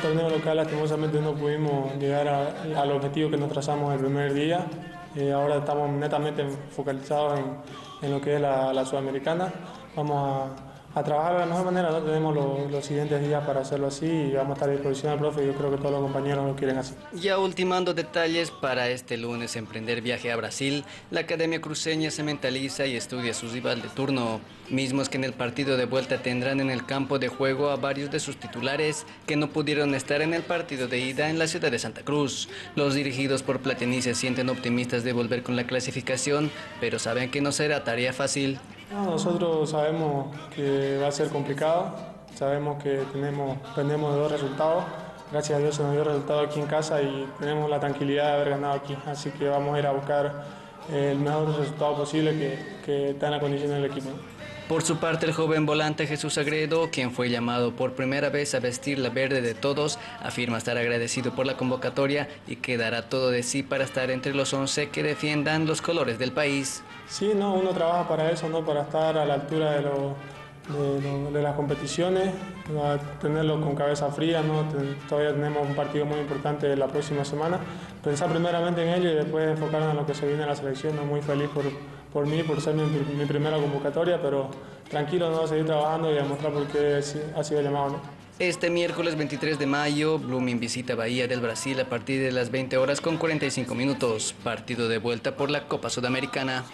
torneo local lastimosamente no pudimos llegar al objetivo que nos trazamos el primer día. Eh, ahora estamos netamente focalizados en, en lo que es la, la sudamericana. Vamos a a trabajar de la mejor manera. ¿no? Tenemos los siguientes días para hacerlo así y vamos a estar a disposición del profe. Yo creo que todos los compañeros lo quieren así. Ya ultimando detalles para este lunes emprender viaje a Brasil, la Academia Cruceña se mentaliza y estudia su rival de turno, mismos que en el partido de vuelta tendrán en el campo de juego a varios de sus titulares que no pudieron estar en el partido de ida en la ciudad de Santa Cruz. Los dirigidos por Platini se sienten optimistas de volver con la clasificación, pero saben que no será tarea fácil. Nosotros sabemos que va a ser complicado. Sabemos que tenemos, dependemos de dos resultados. Gracias a Dios se nos dio resultado aquí en casa y tenemos la tranquilidad de haber ganado aquí. Así que vamos a ir a buscar el mejor resultado posible que, que está en la condición del equipo. Por su parte, el joven volante Jesús Agredo, quien fue llamado por primera vez a vestir la verde de todos, afirma estar agradecido por la convocatoria y que dará todo de sí para estar entre los 11 que defiendan los colores del país. Sí, no, uno trabaja para eso, ¿no? para estar a la altura de los de, las competiciones, tenerlo con cabeza fría, ¿no? todavía tenemos un partido muy importante la próxima semana, pensar primeramente en ello y después enfocarnos en lo que se viene en la selección, muy feliz por, por mí, por ser mi, primera convocatoria, pero tranquilo, ¿no? seguir trabajando y demostrar por qué ha sido llamado. Este miércoles 23 de mayo, Blooming visita Bahía del Brasil a partir de las 20 horas con 45 minutos, partido de vuelta por la Copa Sudamericana.